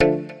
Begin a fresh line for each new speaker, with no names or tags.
you